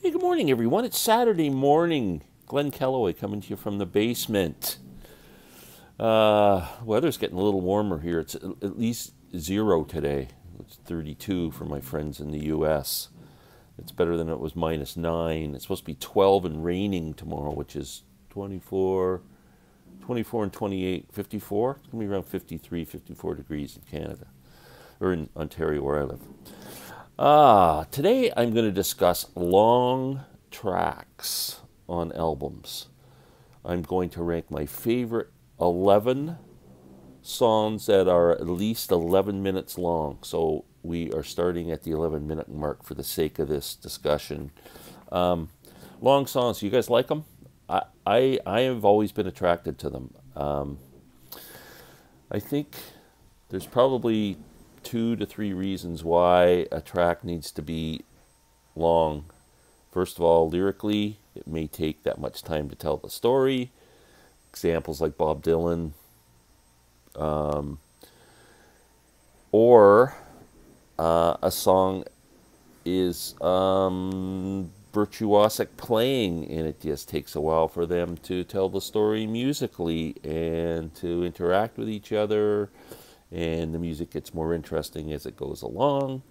Hey, good morning, everyone. It's Saturday morning. Glen Kellaway coming to you from the basement. Uh, weather's getting a little warmer here. It's at least zero today. It's 32 for my friends in the U.S. It's better than it was minus nine. It's supposed to be 12 and raining tomorrow, which is 24, 24 and 28, 54. It's going to be around 53, 54 degrees in Canada, or in Ontario where I live. Ah, today I'm going to discuss long tracks on albums. I'm going to rank my favorite 11 songs that are at least 11 minutes long. So we are starting at the 11 minute mark for the sake of this discussion. Um, long songs, you guys like them? I, I, I have always been attracted to them. Um, I think there's probably two to three reasons why a track needs to be long. First of all, lyrically, it may take that much time to tell the story. Examples like Bob Dylan. Um, or uh, a song is um, virtuosic playing, and it just takes a while for them to tell the story musically and to interact with each other and the music gets more interesting as it goes along.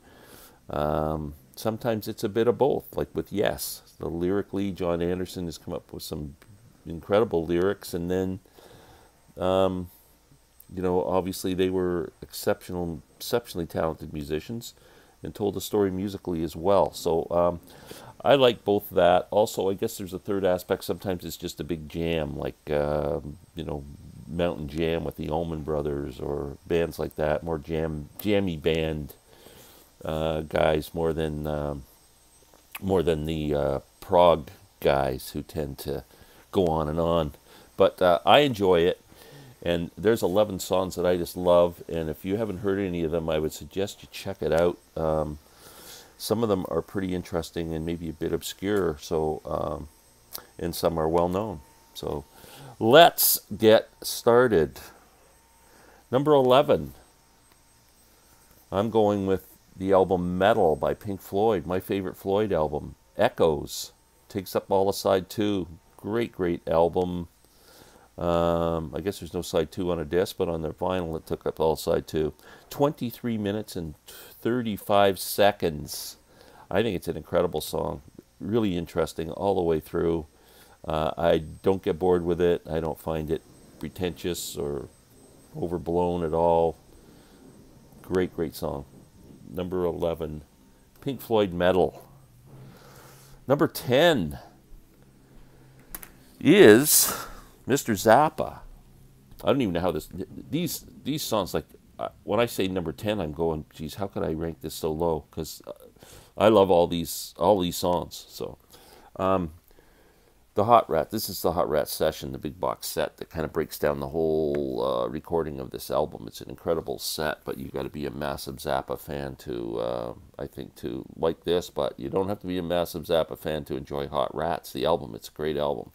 Um, sometimes it's a bit of both, like with Yes. The lyrically, Jon Anderson has come up with some incredible lyrics, and then, um, you know, obviously they were exceptional, exceptionally talented musicians, and told the story musically as well. So um, I like both that. Also, I guess there's a third aspect. Sometimes it's just a big jam, like uh, you know, Mountain Jam with the Allman Brothers or bands like that, more jam jammy band uh, guys more than um, more than the uh, prog guys who tend to go on and on. But uh, I enjoy it, and there's 11 songs that I just love. And if you haven't heard any of them, I would suggest you check it out. Um, some of them are pretty interesting and maybe a bit obscure. So, um, and some are well known. So. Let's get started. Number 11. I'm going with the album Meddle by Pink Floyd, my favorite Floyd album. Echoes takes up all side two. Great, great album. Um, I guess there's no side two on a disc, but on the vinyl it took up all side two. 23 minutes and 35 seconds. I think it's an incredible song. Really interesting all the way through. Uh, I don't get bored with it. I don't find it pretentious or overblown at all. Great, great song. Number 11, Pink Floyd Meddle. Number 10 is Mr. Zappa. I don't even know how this these these songs like uh, when I say number 10 I'm going geez how could I rank this so low cuz uh, I love all these all these songs so um, the Hot Rat. This is the Hot Rat session, the big box set that kind of breaks down the whole uh, recording of this album. It's an incredible set, but you've got to be a massive Zappa fan to, uh, I think, to like this. But you don't have to be a massive Zappa fan to enjoy Hot Rats, the album. It's a great album.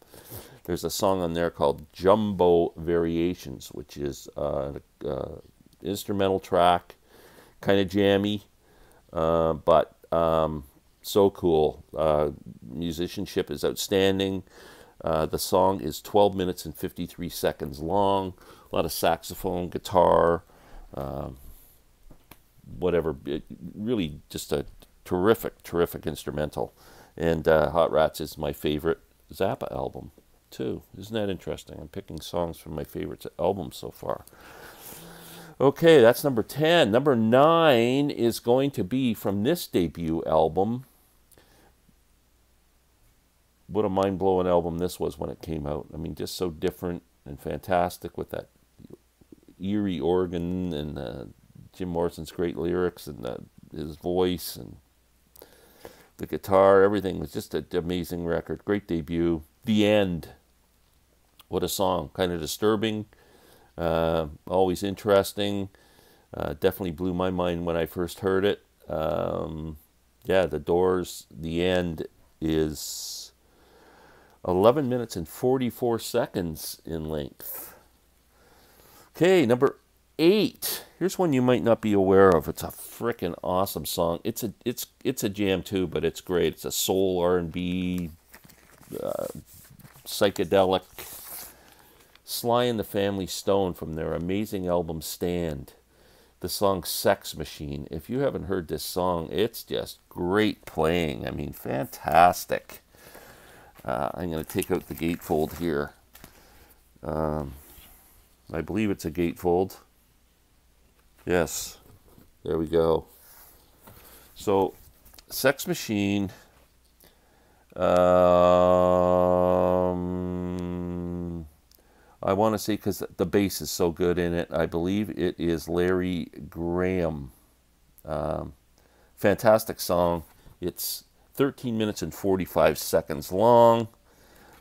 There's a song on there called Gumbo Variations, which is uh, an uh, instrumental track, kind of jammy, uh, but. Um, so cool. Uh, musicianship is outstanding. Uh, the song is 12 minutes and 53 seconds long. A lot of saxophone, guitar, uh, whatever. It, really, just a terrific, terrific instrumental. And uh, Hot Rats is my favorite Zappa album, too. Isn't that interesting? I'm picking songs from my favorite albums so far. Okay, that's number 10. Number 9 is going to be from this debut album, what a mind blowing album this was when it came out. I mean, just so different and fantastic with that eerie organ and uh, Jim Morrison's great lyrics and uh, his voice and the guitar. Everything was just an amazing record. Great debut. The End. What a song. Kind of disturbing, uh, always interesting. Uh, definitely blew my mind when I first heard it. Um, yeah, The Doors, The End is 11 minutes and 44 seconds in length. Okay, number eight. Here's one you might not be aware of. It's a freaking awesome song. It's a it's it's a jam too, but it's great. It's a soul R and B, uh, psychedelic. Sly and the Family Stone from their amazing album Stand. The song Sex Machine. If you haven't heard this song, it's just great playing. I mean, fantastic. Uh, I'm going to take out the gatefold here. Um, I believe it's a gatefold. Yes, there we go. So, Sex Machine. Um, I want to say because the bass is so good in it. I believe it is Larry Graham. Um, fantastic song. It's 13 minutes and 45 seconds long.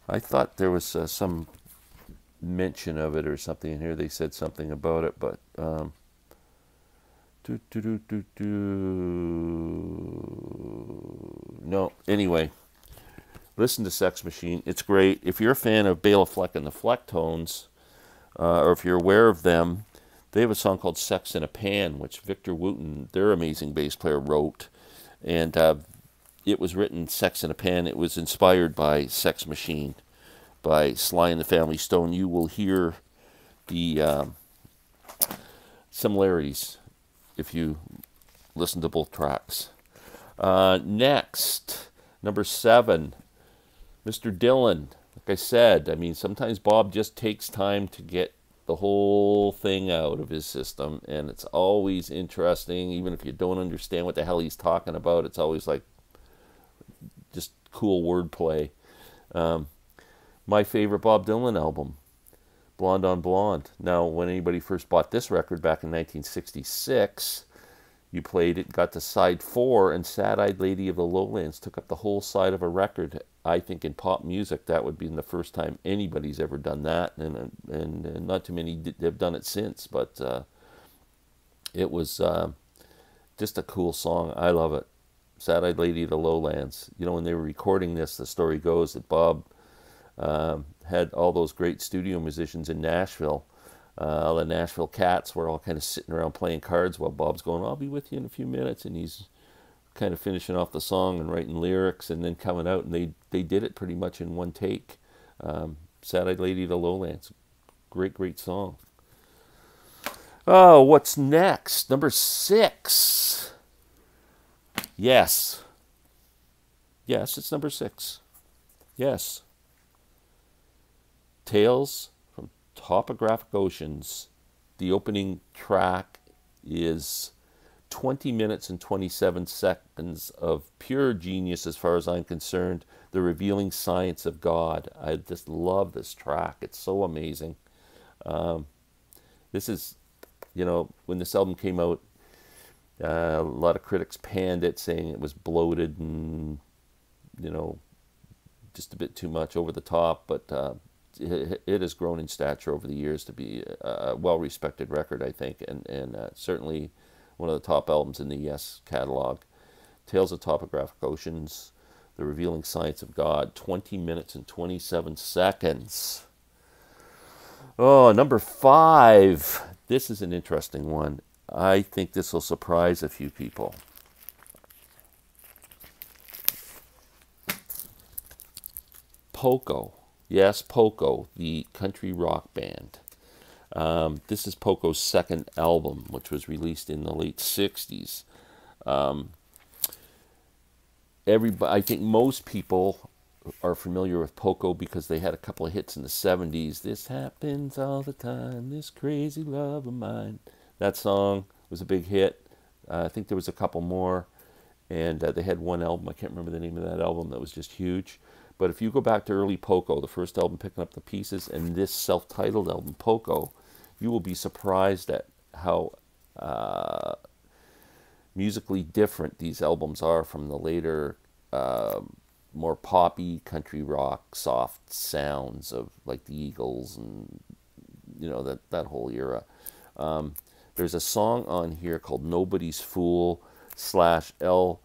I thought there was uh, some mention of it or something in here. They said something about it, but um, do, do, do, do, do. no. Anyway, listen to Sex Machine. It's great. If you're a fan of Bela Fleck and the Flecktones, uh, or if you're aware of them, they have a song called "Sex in a Pan," which Victor Wooten, their amazing bass player, wrote, and uh, it was written Sex in a Pan. It was inspired by Sex Machine by Sly and the Family Stone. You will hear the um, similarities if you listen to both tracks. Uh, next, number seven, Mr. Dylan. Like I said, I mean, sometimes Bob just takes time to get the whole thing out of his system, and it's always interesting, even if you don't understand what the hell he's talking about. It's always like cool wordplay. Um, my favorite Bob Dylan album, Blonde on Blonde. Now, when anybody first bought this record back in 1966, you played it, got to side four, and Sad Eyed Lady of the Lowlands took up the whole side of a record. I think in pop music, that would be the first time anybody's ever done that, and and, and not too many have done it since. But uh, it was uh, just a cool song. I love it. Sad Eyed Lady of the Lowlands. You know, when they were recording this, the story goes that Bob um, had all those great studio musicians in Nashville. Uh, the Nashville Cats were all kind of sitting around playing cards while Bob's going, I'll be with you in a few minutes. And he's kind of finishing off the song and writing lyrics and then coming out. And they, they did it pretty much in one take. Um, Sad Eyed Lady of the Lowlands. Great, great song. Oh, what's next? Number six. Yes. Yes, it's number six. Yes. Tales from Topographic Oceans. The opening track is 20 minutes and 27 seconds of pure genius as far as I'm concerned. The revealing science of God. I just love this track. It's so amazing. Um, this is, you know, when this album came out, uh, a lot of critics panned it, saying it was bloated and, you know, just a bit too much over the top. But uh, it, it, has grown in stature over the years to be a well-respected record, I think, and and uh, certainly one of the top albums in the Yes catalog. Tales of Topographic Oceans, The Revealing Science of God, 20 minutes and 27 seconds. Oh, number five. This is an interesting one. I think this will surprise a few people. Poco. Yes, Poco, the country rock band. Um, this is Poco's second album, which was released in the late 60s. Um, everybody, I think most people are familiar with Poco because they had a couple of hits in the 70s. This happens all the time, this crazy love of mine. That song was a big hit. Uh, I think there was a couple more, and uh, they had one album. I can't remember the name of that album that was just huge. But if you go back to early Poco, the first album, Picking Up the Pieces, and this self-titled album, Poco, you will be surprised at how uh, musically different these albums are from the later, uh, more poppy country rock, soft sounds of like the Eagles and you know that that whole era. Um, there's a song on here called Nobody's Fool slash El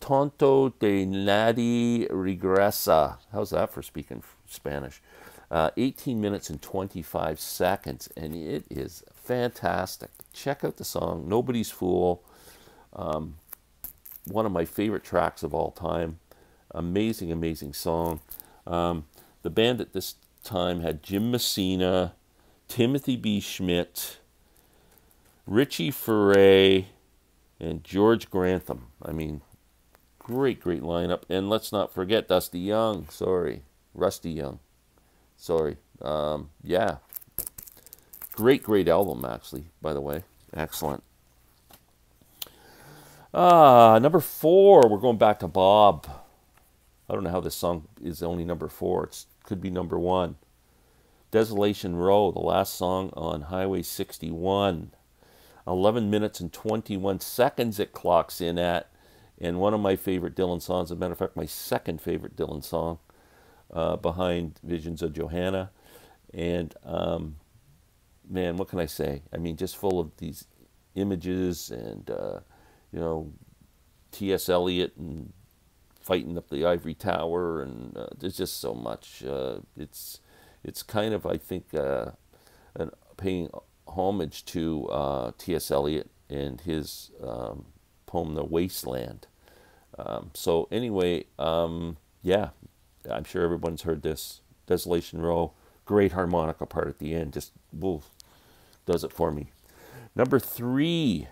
Tonto de Nadie Regresa. How's that for speaking Spanish? Uh, 18 minutes and 25 seconds, and it is fantastic. Check out the song, Nobody's Fool. Um, one of my favorite tracks of all time. Amazing, amazing song. Um, the band at this time had Jim Messina, Timothy B. Schmit, Richie Furay, and George Grantham. I mean, great, great lineup. And let's not forget Dusty Young. Sorry, Rusty Young. Sorry. Um, yeah. Great, great album, actually, by the way. Excellent. Ah, number four, we're going back to Bob. I don't know how this song is only number four. It could be number one. Desolation Row, the last song on Highway 61. 11 minutes and 21 seconds it clocks in at. And one of my favorite Dylan songs, as a matter of fact, my second favorite Dylan song uh, behind Visions of Johanna. And um, man, what can I say? I mean, just full of these images and, uh, you know, T.S. Eliot and fighting up the ivory tower, and uh, there's just so much. Uh, it's it's kind of I think uh, an, paying homage to uh, T.S. Eliot and his um, poem *The Wasteland*. Um, so anyway, um, yeah, I'm sure everyone's heard this. Desolation Row, great harmonica part at the end, just woof, does it for me. Number three,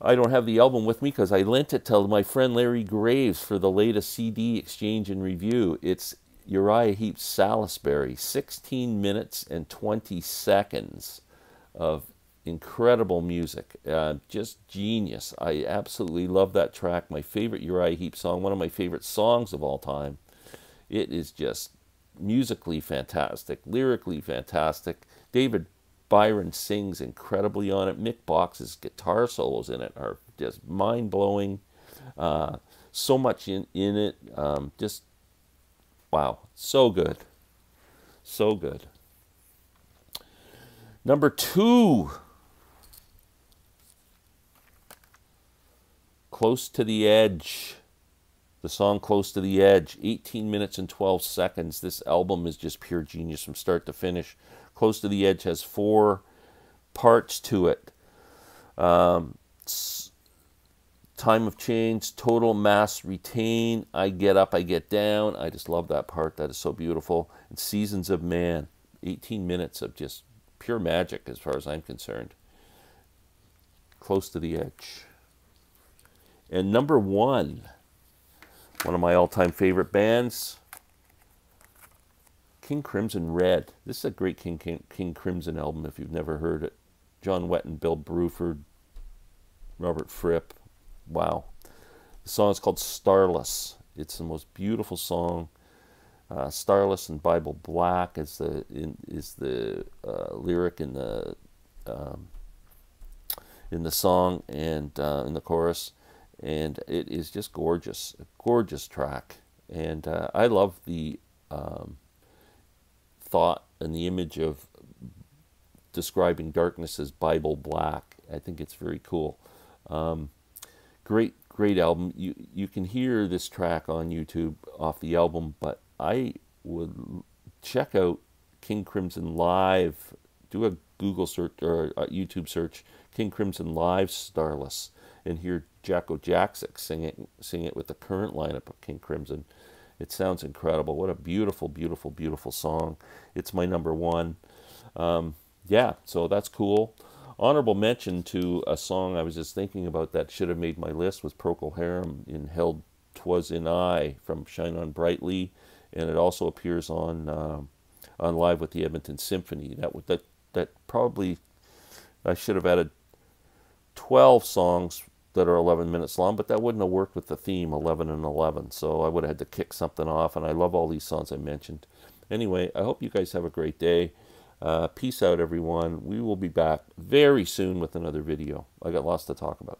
I don't have the album with me because I lent it to my friend Larry Graves for the latest CD exchange and review. It's Uriah Heep's Salisbury, 16 minutes and 20 seconds of incredible music. Uh, just genius. I absolutely love that track. My favorite Uriah Heep song, one of my favorite songs of all time. It is just musically fantastic, lyrically fantastic. David Byron sings incredibly on it. Mick Box's guitar solos in it are just mind blowing. Uh, so much in, in it. Um, just wow. So good. So good. Number two. Close to the Edge. The song Close to the Edge. 18 minutes and 12 seconds. This album is just pure genius from start to finish. Close to the Edge has four parts to it. Um, time of change, total mass retain, I get up, I get down. I just love that part. That is so beautiful. And Seasons of Man, 18 minutes of just pure magic as far as I'm concerned. Close to the edge. And number one, one of my all time favorite bands, King Crimson Red. This is a great King, King, King Crimson album if you've never heard it. John Wetton, Bill Bruford, Robert Fripp. Wow. The song is called Starless. It's the most beautiful song. Uh, Starless and Bible Black is the in, is the uh, lyric in the um, in the song and uh, in the chorus, and it is just gorgeous, a gorgeous track. And uh, I love the um, thought and the image of describing darkness as Bible black. I think it's very cool. Um, great, great album. You you can hear this track on YouTube off the album, but I would check out King Crimson live. Do a Google search or a YouTube search, King Crimson live Starless, and hear Jakko Jakszyk sing it, sing it with the current lineup of King Crimson. It sounds incredible. What a beautiful, beautiful, beautiful song. It's my number one. Um, yeah, so that's cool. Honorable mention to a song I was just thinking about that should have made my list was Procol Harum in Held Twas in I from Shine On Brightly, and it also appears on uh, on Live with the Edmonton Symphony. That would that that probably I should have added 12 songs that are 11 minutes long, but that wouldn't have worked with the theme 11 and 11. So I would have had to kick something off, and I love all these songs I mentioned. Anyway, I hope you guys have a great day. Uh, peace out, everyone. We will be back very soon with another video. I got lots to talk about.